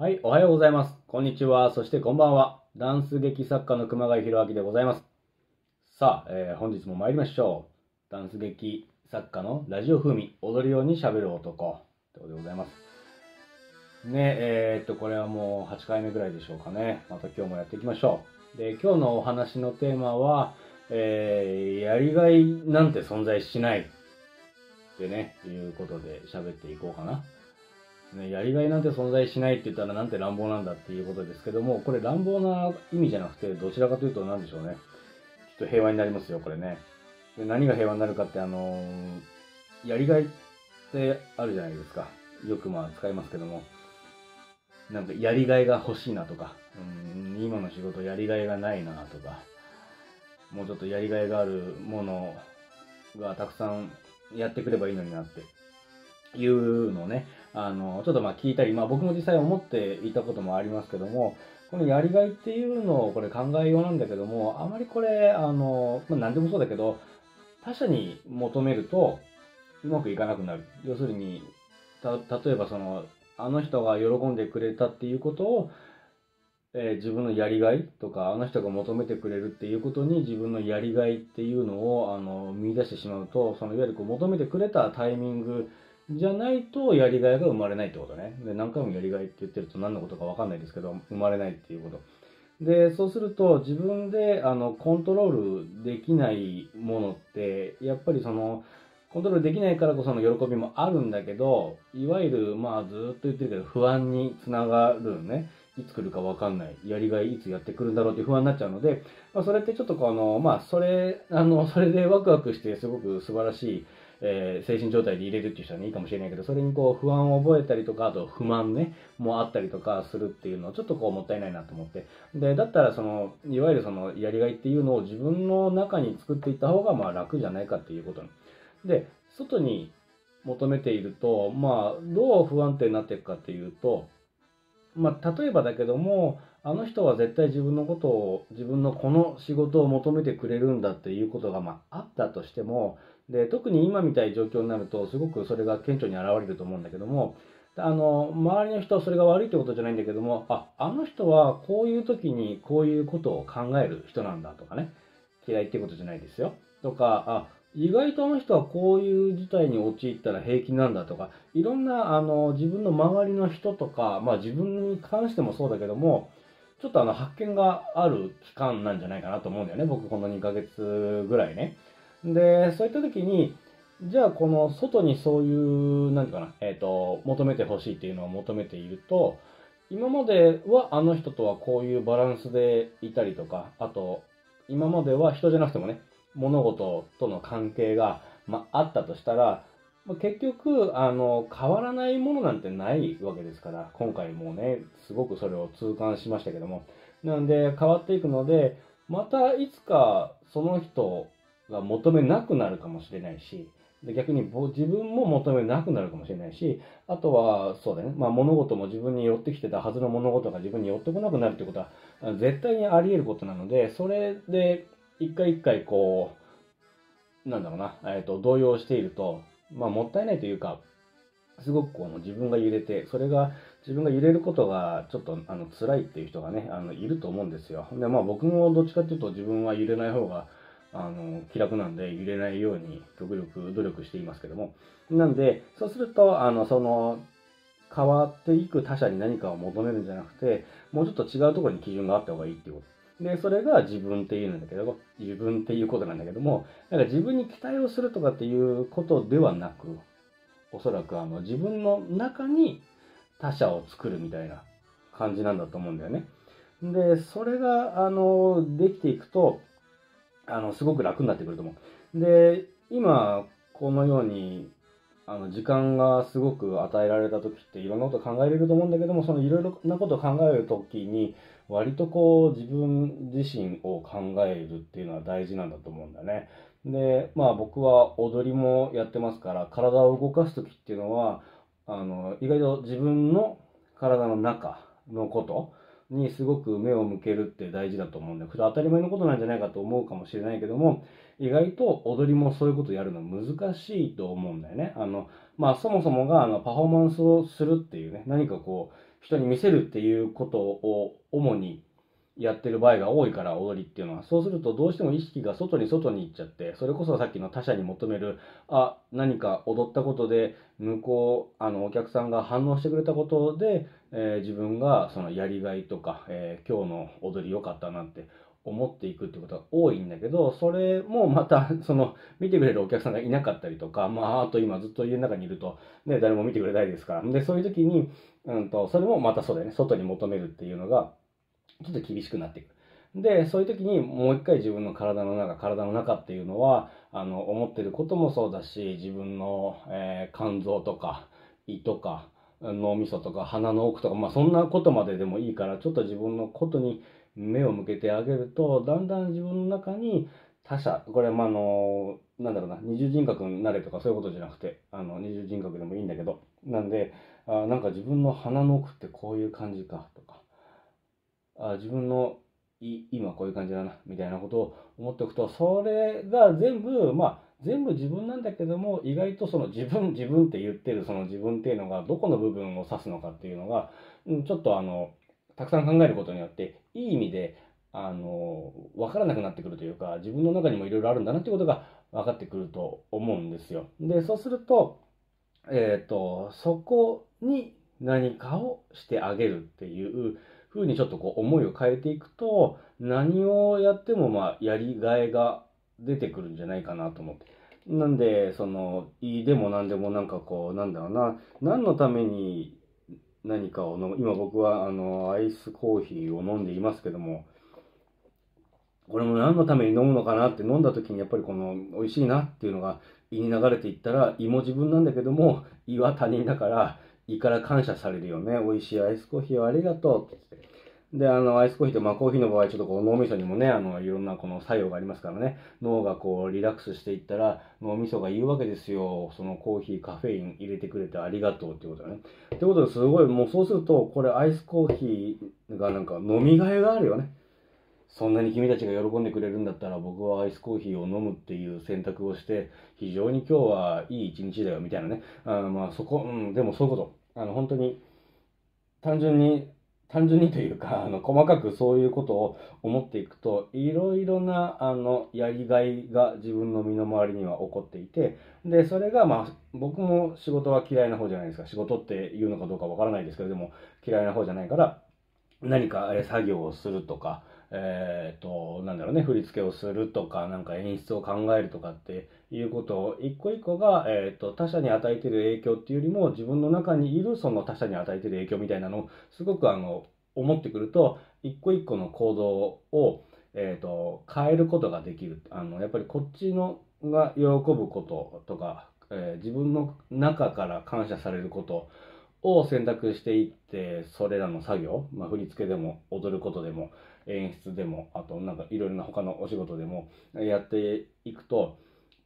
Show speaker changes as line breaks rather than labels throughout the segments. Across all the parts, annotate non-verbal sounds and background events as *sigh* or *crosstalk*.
はい、おはようございます。こんにちは。そしてこんばんは。ダンス劇作家の熊谷博明でございます。さあ、えー本日も参りましょう。ダンス劇作家のラジオ風味、踊るように喋る男。ということでございます。ねえ、ーっと、これはもう8回目ぐらいでしょうかね。また今日もやっていきましょう。で、今日のお話のテーマは、えーやりがいなんて存在しない。ってね、いうことで喋っていこうかな。ね、やりがいなんて存在しないって言ったらなんて乱暴なんだっていうことですけども、これ乱暴な意味じゃなくて、どちらかというと何でしょうね。きっと平和になりますよ、これね。で何が平和になるかって、あのーやりがいってあるじゃないですか。よくまあ使いますけども。なんかやりがいが欲しいなとか、うん、今の仕事やりがいがないなとか、もうちょっとやりがいがあるものがたくさんやってくればいいのになっていうのね、あの、ちょっとまあ聞いたり、まあ僕も実際思っていたこともありますけども、このやりがいっていうのをこれ考えようなんだけども、あまりこれ、あの、まあ何でもそうだけど、他者に求めるとうまくいかなくなる。要するに、た、例えばその、あの人が喜んでくれたっていうことを、えー自分のやりがいとか、あの人が求めてくれるっていうことに自分のやりがいっていうのを、あの、見出してしまうと、そのいわゆるこう求めてくれたタイミングじゃないとやりがいが生まれないってことね。で、何回もやりがいって言ってると何のことかわかんないですけど、生まれないっていうこと。で、そうすると自分であのコントロールできないものって、やっぱりその、コントロールできないからこその喜びもあるんだけど、いわゆる、まあずっと言ってるけど、不安につながるね。いつ来るかわかんない。やりがいいつやってくるんだろうって不安になっちゃうので、まあ、それってちょっとこの、まあ、それ、あの、それでワクワクしてすごく素晴らしい、えー精神状態で入れるっていう人は、いいかもしれないけど、それにこう不安を覚えたりとか、あと不満ね、もあったりとかするっていうのはちょっとこうもったいないなと思って。で、だったらその、いわゆるそのやりがいっていうのを自分の中に作っていった方がまあ楽じゃないかっていうことで、外に求めていると、まあ、どう不安定になっていくかっていうと、まあ、例えばだけども、あの人は絶対自分のことを、自分のこの仕事を求めてくれるんだっていうことが、まあ、あったとしても、で、特に今みたい状況になると、すごくそれが顕著に現れると思うんだけども、あの、周りの人はそれが悪いってことじゃないんだけども、あ、あの人はこういう時にこういうことを考える人なんだとかね、嫌いってことじゃないですよ。とか、あ、意外とあの人はこういう事態に陥ったら平気なんだとか、いろんなあの自分の周りの人とか、まあ自分に関してもそうだけども、ちょっとあの発見がある期間なんじゃないかなと思うんだよね。僕この2ヶ月ぐらいね。で、そういった時に、じゃあこの外にそういう、なんていうかな、えっ、と、求めてほしいっていうのを求めていると、今まではあの人とはこういうバランスでいたりとか、あと、今までは人じゃなくてもね、物事との関係が、まあ、あったとしたら、ま、結局、あの、変わらないものなんてないわけですから、今回もね、すごくそれを痛感しましたけども。なんで、変わっていくので、またいつかその人が求めなくなるかもしれないし、逆に自分も求めなくなるかもしれないし、あとは、そうだね、まあ物事も自分に寄ってきてたはずの物事が自分に寄ってこなくなるってことは、絶対にあり得ることなので、それで一回一回こう、なんだろうな、えっ、と、動揺していると、まあもったいないというか、すごくこう自分が揺れて、それが自分が揺れることがちょっとあの辛いっていう人がね、あのいると思うんですよ。で、まあ僕もどっちかっていうと自分は揺れない方があの気楽なんで揺れないように極力努力していますけども。なんで、そうすると、あの、その、変わっていく他者に何かを求めるんじゃなくて、もうちょっと違うところに基準があった方がいいっていうこと。で、それが自分っていうんだけど、自分っていうことなんだけども、なんか自分に期待をするとかっていうことではなく、おそらくあの自分の中に他者を作るみたいな感じなんだと思うんだよね。で、それが、あの、できていくと、あの、すごく楽になってくると思う。で、今、このように、あの、時間がすごく与えられた時っていろんなこと考えれると思うんだけども、そのいろいろなことを考える時に、割とこう、自分自身を考えるっていうのは大事なんだと思うんだね。で、まあ僕は踊りもやってますから、体を動かす時っていうのは、あの、意外と自分の体の中のことにすごく目を向けるって大事だと思うんだよ。当たり前のことなんじゃないかと思うかもしれないけども、意外と踊りもそういうことやるの難しいと思うんだよね。あの、まあそもそもがあのパフォーマンスをするっていうね、何かこう、人に見せるっていうことを主にやってる場合が多いから踊りっていうのはそうするとどうしても意識が外に外に行っちゃってそれこそさっきの他者に求めるあ何か踊ったことで向こうあのお客さんが反応してくれたことで、えー、自分がそのやりがいとか、えー、今日の踊り良かったなって思っていくってことが多いんだけどそれもまたその見てくれるお客さんがいなかったりとかまああと今ずっと家の中にいるとね誰も見てくれないですからでそういう時に、うんと、それもまたそうだよね外に求めるっていうのがちょっと厳しくなっていく。で、そういう時にもう一回自分の体の中、体の中っていうのは、あの、思ってることもそうだし、自分の、えー、肝臓とか、胃とか、脳みそとか、鼻の奥とか、まあそんなことまででもいいから、ちょっと自分のことに目を向けてあげると、だんだん自分の中に他者、これ、まあ、あの、なんだろうな、二重人格になれとかそういうことじゃなくて、あの、二重人格でもいいんだけど、なんで、あなんか自分の鼻の奥ってこういう感じかとか、あ自分のい今こういう感じだなみたいなことを思っておくとそれが全部まあ全部自分なんだけども意外とその自分自分って言ってるその自分っていうのがどこの部分を指すのかっていうのがちょっとあのたくさん考えることによっていい意味であの分からなくなってくるというか自分の中にもいろいろあるんだなっていうことが分かってくると思うんですよ。でそうすると,、えーとそこに何かをしてあげるっていうふうにちょっとこう思いを変えていくと、何をやってもまあやりがいが出てくるんじゃないかなと思って。なんで、その、いいでも何でもなんかこう、なんだろうな、何のために何かを飲む、今僕はあの、アイスコーヒーを飲んでいますけども、これも何のために飲むのかなって飲んだ時にやっぱりこの美味しいなっていうのが胃に流れていったら胃も自分なんだけども胃は他人だから胃から感謝されるよね。美味しいアイスコーヒーをありがとうってって。で、あの、アイスコーヒーって、まあ、コーヒーの場合、ちょっとこう、脳みそにもね、あの、いろんなこの作用がありますからね、脳がこう、リラックスしていったら、脳みそが言うわけですよ。そのコーヒー、カフェイン入れてくれてありがとうってことだね。ってことですごい、もうそうすると、これアイスコーヒーがなんか飲みがいがあるよね。そんなに君たちが喜んでくれるんだったら僕はアイスコーヒーを飲むっていう選択をして非常に今日はいい一日だよみたいなねあまあそこ、うん、でもそういうことあの本当に単純に単純にというかあの細かくそういうことを思っていくといろいろなあのやりがいが自分の身の回りには起こっていてでそれがまあ僕も仕事は嫌いな方じゃないですか。仕事っていうのかどうかわからないですけどでも嫌いな方じゃないから何か作業をするとかえっ、ー、と、なんだろうね、振り付けをするとか、なんか演出を考えるとかっていうことを、一個一個が、えっ、ー、と、他者に与えてる影響っていうよりも、自分の中にいるその他者に与えてる影響みたいなのを、すごくあの、思ってくると、一個一個の行動を、えっ、ー、と、変えることができる。あの、やっぱりこっちのが喜ぶこととか、え自分の中から感謝されることを選択していって、それらの作業、まあ、振り付けでも踊ることでも、演出でも、あとなんかいろいろな他のお仕事でもやっていくと、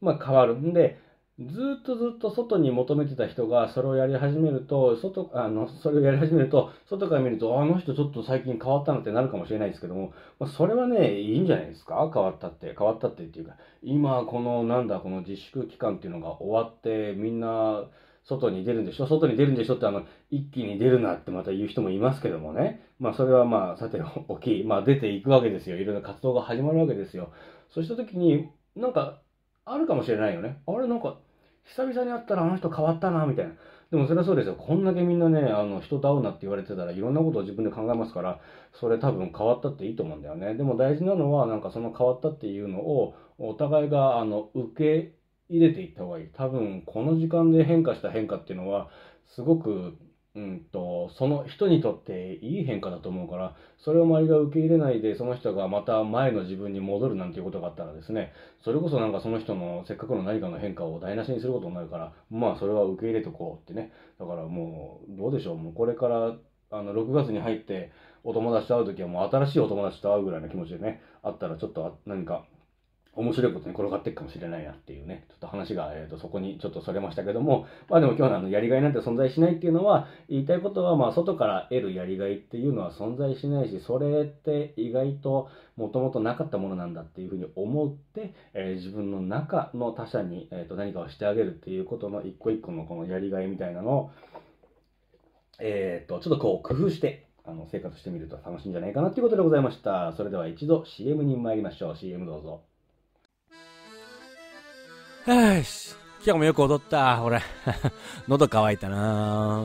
まあ変わるんで、ずっとずっと外に求めてた人がそれをやり始めると、外、あの、それをやり始めると、外から見ると、あの人ちょっと最近変わったなってなるかもしれないですけども、まあ、それはね、いいんじゃないですか？変わったって。変わったってっていうか、今このなんだ、この自粛期間っていうのが終わって、みんな、外に出るんでしょ？外に出るんでしょってあの、一気に出るなってまた言う人もいますけどもね。まあそれはまあさておき、まあ出ていくわけですよ。いろいろ活動が始まるわけですよ。そうした時に、なんか、あるかもしれないよね。あれなんか、久々に会ったらあの人変わったな、みたいな。でもそれはそうですよ。こんだけみんなね、あの、人と会うなって言われてたらいろんなことを自分で考えますから、それ多分変わったっていいと思うんだよね。でも大事なのは、なんかその変わったっていうのを、お互いが、あの、受け入れていった方がいい。多分、この時間で変化した変化っていうのは、すごく、うんと、その人にとっていい変化だと思うから、それを周りが受け入れないで、その人がまた前の自分に戻るなんていうことがあったらですね、それこそなんかその人のせっかくの何かの変化を台無しにすることになるから、まあそれは受け入れとこうってね。だからもう、どうでしょう、もうこれから、あの、6月に入って、お友達と会うときはもう新しいお友達と会うぐらいの気持ちでね、あったらちょっと何か面白いことに転がっていくかもしれないなっていうね、ちょっと話が、えーと、そこにちょっとそれましたけども、まあでも今日のあのやりがいなんて存在しないっていうのは、言いたいことは、まあ外から得るやりがいっていうのは存在しないし、それって意外ともともとなかったものなんだっていうふうに思って、えー、自分の中の他者に、えーと何かをしてあげるっていうことの一個一個のこのやりがいみたいなのを、えっ、と、ちょっとこう工夫して、あの、生活してみると楽しいんじゃないかなということでございました。それでは一度 CM に参りましょう。CM どうぞ。
よし。今日もよく踊った。俺。*laughs* 喉乾いたな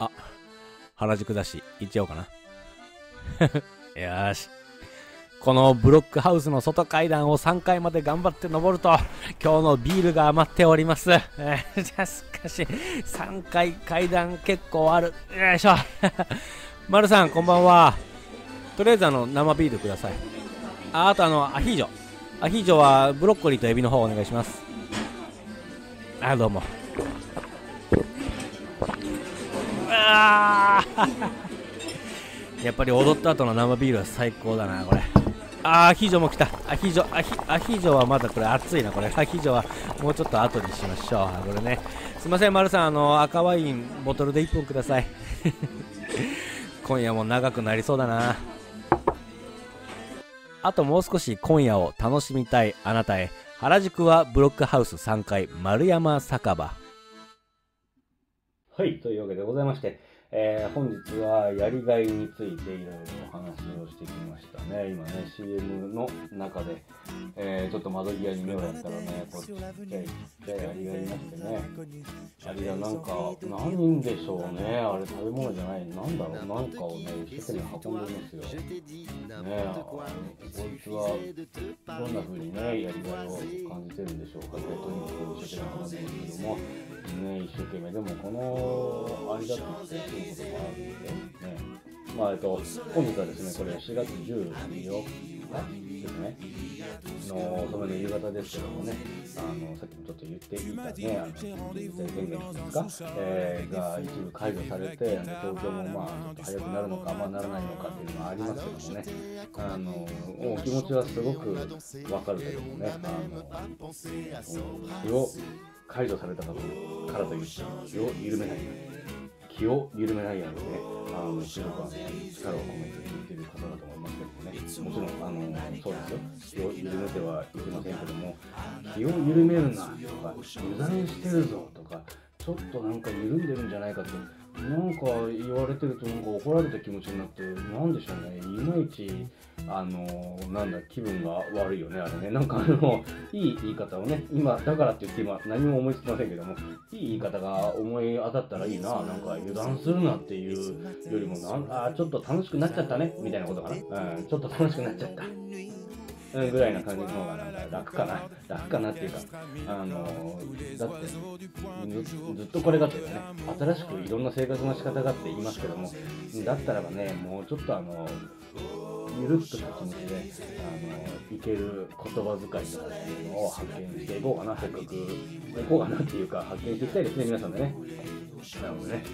あ、原宿だし、行っちゃおうかな。*laughs* よし。このブロックハウスの外階段を3階まで頑張って登ると、今日のビールが余っております。じゃあ、しかし、3階階段結構ある。よいしょ。*laughs* 丸さん、こんばんは。とりあえずあの、生ビールください。あ、あとあの、アヒージョ。アヒージョはブロッコリーとエビの方お願いします。あ、どうも。*laughs* あー *laughs* やっぱり踊った後の生ビールは最高だな、これ。あー、アヒージョも来た。アヒージョ、アヒアヒージョはまだこれ熱いな、これ。アヒージョはもうちょっと後にしましょう。あこれね。すいません、丸さん、あの、赤ワインボトルで1本ください。*laughs* 今夜も長くなりそうだな。あともう少し今夜を楽しみたいあなたへ。原宿はブロックハウス3階丸山酒場。
はい、というわけでございまして、えー本日はやりがいについていろいろお話をしてきましたね。今ね、CM の中で、えーちょっと窓際に目をやったらね、こうちっちゃいちっちゃいアリがいましてね、アリがなんか、何でしょうね、あれ食べ物じゃない、なんだろう、なんかをね、一生懸命運んでますよ。ね、こいつはどんな風にね、やりがいを感じてるんでしょうか、ペットに一生懸命話してますけども、ね、一生懸命、でもこのアリだって言ってこともあるんで、ね。まあ、えっと、本日はですね、これ4月14日ですね、の、そのね、夕方ですけどもね、あの、さっきもちょっと言っていたね、あの、宣言ですか、えーが一部解除されて、あの東京もまあ、早くなるのか、あんまならないのかっていうのがありますけどもね、あの、お気持ちはすごくわかるけどもね、あの、気を解除されたからといって、気を緩めないように。気を緩めないようにね、あの、すごくあの力を込めている方だと思いますけどもね、もちろん、あの、そうですよ、気を緩めてはいけませんけども、気を緩めるなとか、油断してるぞとか、ちょっとなんか緩んでるんじゃないかと、なんか言われてると、なんか怒られた気持ちになって、なんでしょうね、いまいち、あの、なんだ、気分が悪いよね、あれね。なんかあの、いい言い方をね、今、だからって言って今、何も思いつきませんけども、いい言い方が思い当たったらいいな、なんか油断するなっていうよりも、なんあーちょっと楽しくなっちゃったね、みたいなことかな。うん、ちょっと楽しくなっちゃった。ぐらいな感じの方がなんか楽かな。楽かなっていうかあのだってずっとこれがというかね新しくいろんな生活の仕方がって言いますけどもだったらばねもうちょっとあのゆるっとした気持ちであのいける言葉遣いとかっていうのを発見していこうかなせっかくいこうかなっていうか発見していきたいですね皆さんでね。なのでね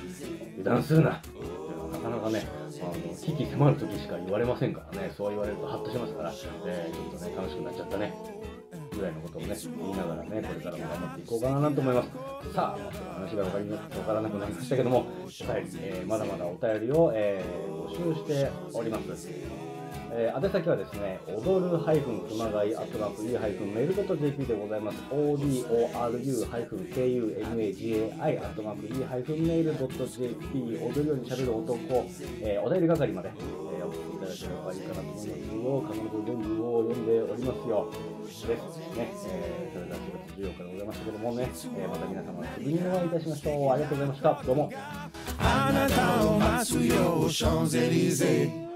油断するな。なかなかね、の危機迫る時しか言われませんからね、そう言われるとハッとしますから、えーちょっとね、楽しくなっちゃったね、ぐらいのことをね、言いながらね、これからも頑張っていこうかなと思います。さあ、話が分かりわからなくなりましたけども、お便り、えーまだまだお便りを、えー募集しております。えー、宛先はですね、踊る熊谷アットマーク e-mail.jp でございます。odoru-kumagai アットマーク e-mail.jp 踊るように喋る男、えーお便り係まで、えー、送っていただければいいかなと思いますよ。必ず全部を読んでおりますよ。ですね、えーそれでは4月14日でございましたけどもね、えーまた皆様すぐにお会いいたしましょう。ありがとうございました。どうも。
あなたを待つよシャンゼリゼ